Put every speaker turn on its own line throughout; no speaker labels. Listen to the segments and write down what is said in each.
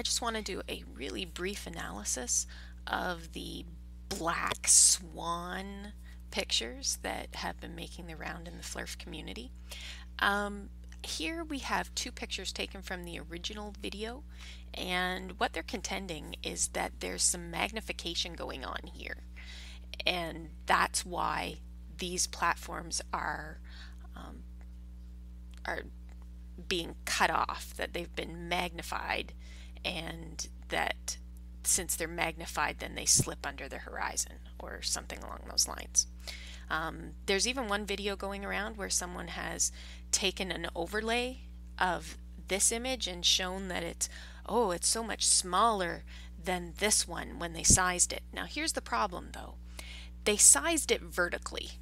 I just want to do a really brief analysis of the black swan pictures that have been making the round in the flerf community. Um, here we have two pictures taken from the original video and what they're contending is that there's some magnification going on here and that's why these platforms are um, are being cut off that they've been magnified and that since they're magnified then they slip under the horizon or something along those lines. Um, there's even one video going around where someone has taken an overlay of this image and shown that it's oh it's so much smaller than this one when they sized it. Now here's the problem though. They sized it vertically.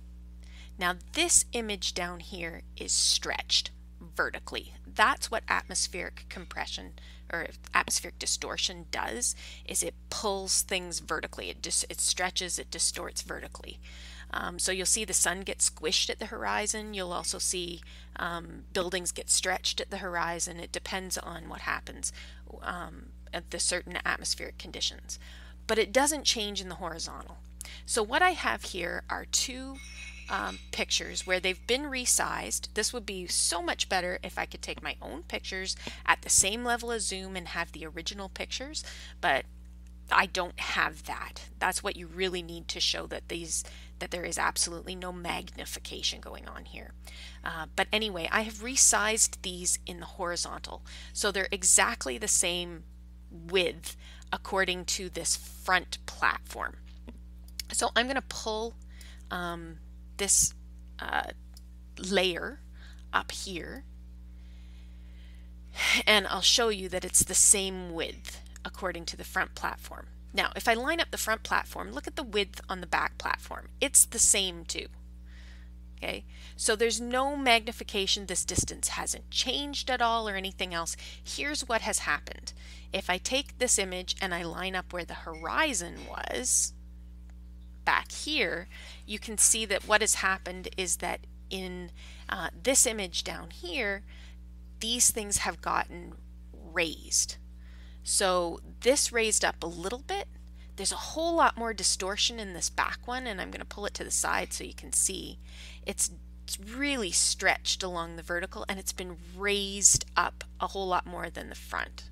Now this image down here is stretched vertically. That's what atmospheric compression or atmospheric distortion does is it pulls things vertically. It just it stretches, it distorts vertically. Um, so you'll see the sun get squished at the horizon. You'll also see um, buildings get stretched at the horizon. It depends on what happens um, at the certain atmospheric conditions. But it doesn't change in the horizontal. So what I have here are two um, pictures where they've been resized. This would be so much better if I could take my own pictures at the same level as zoom and have the original pictures, but I don't have that. That's what you really need to show that these that there is absolutely no magnification going on here. Uh, but anyway, I have resized these in the horizontal. So they're exactly the same width according to this front platform. So I'm going to pull um, this uh, layer up here. And I'll show you that it's the same width according to the front platform. Now if I line up the front platform look at the width on the back platform. It's the same too. Okay? So there's no magnification. This distance hasn't changed at all or anything else. Here's what has happened. If I take this image and I line up where the horizon was back here, you can see that what has happened is that in uh, this image down here, these things have gotten raised. So this raised up a little bit. There's a whole lot more distortion in this back one, and I'm going to pull it to the side so you can see. It's it's really stretched along the vertical and it's been raised up a whole lot more than the front.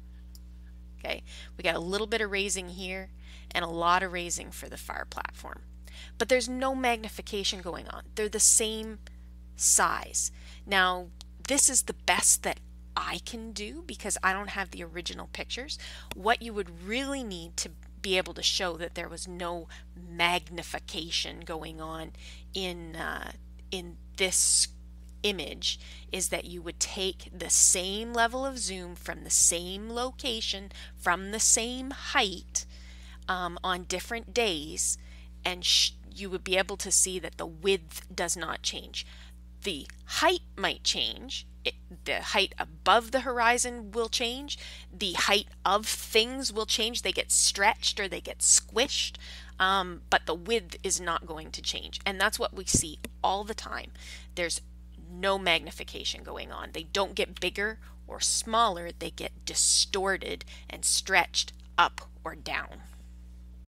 Okay, we got a little bit of raising here and a lot of raising for the fire platform. But there's no magnification going on. They're the same size. Now, this is the best that I can do because I don't have the original pictures. What you would really need to be able to show that there was no magnification going on in uh, in this image is that you would take the same level of zoom from the same location from the same height um, on different days and you would be able to see that the width does not change. The height might change. It, the height above the horizon will change. The height of things will change. They get stretched or they get squished. Um, but the width is not going to change. And that's what we see all the time. There's no magnification going on. They don't get bigger or smaller. They get distorted and stretched up or down.